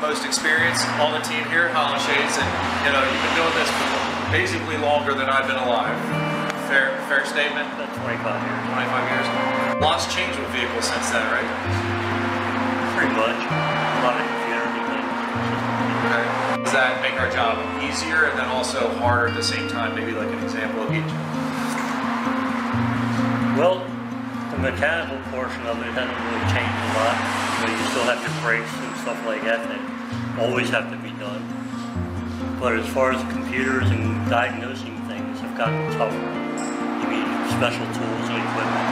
most experienced on the team here at Hollenshade's, and you know you've been doing this for basically longer than I've been alive. Fair, fair statement. About 25 years. 25 years. Lots changed with vehicles since then, right? Pretty much. A lot of computers and things. Okay. Does that make our job easier and then also harder at the same time? Maybe like an example of each. Well, the mechanical portion of it hasn't really changed a lot. You, know, you still have your brakes and stuff like that that always have to be done. But as far as computers and diagnosing things have gotten tougher. You need special tools and equipment.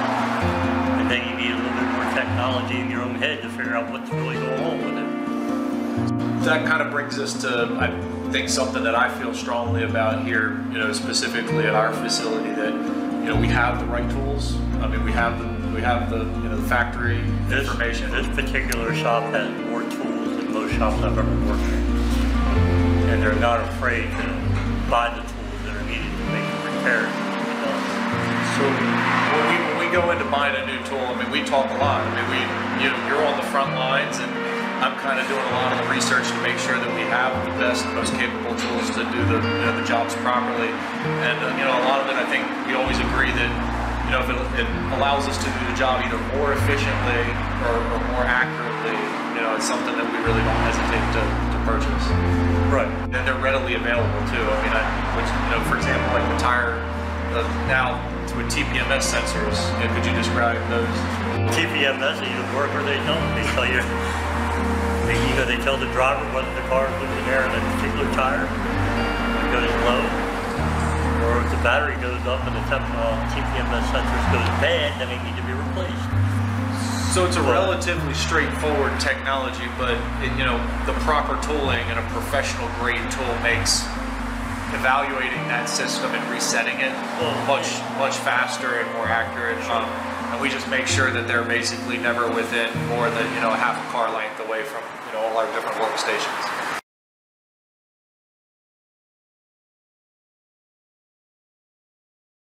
And then you need a little bit more technology in your own head to figure out what's really going on with it. That kind of brings us to, I think, something that I feel strongly about here, you know, specifically at our facility that, you know, we have the right tools. I mean, we have the, we have the, you know, the factory This, information. this particular shop has shops I've ever worked in. And they're not afraid to buy the tools that are needed to make the repairs. So when we, when we go into buying a new tool, I mean, we talk a lot. I mean, we, you know, you're on the front lines and I'm kind of doing a lot of the research to make sure that we have the best, most capable tools to do the, you know, the jobs properly. And, uh, you know, a lot of it, I think we always agree that, you know, if it, it allows us to do the job either more efficiently or, or more accurately, it's something that we really don't hesitate to, to purchase. Right. And they're readily available too. I mean, I, which, you know, for example, like the tire, uh, now with TPMS sensors, you know, could you describe those? TPMS even work or they don't. They tell you, they, you know, they tell the driver whether the car is losing air in a particular tire. It goes low, or if the battery goes up and the temp, uh, TPMS sensors goes bad, then they need to be replaced. So it's a relatively straightforward technology, but it, you know, the proper tooling and a professional grade tool makes evaluating that system and resetting it much much faster and more accurate. Um, and we just make sure that they're basically never within more than you know half a car length away from you know all our different workstations.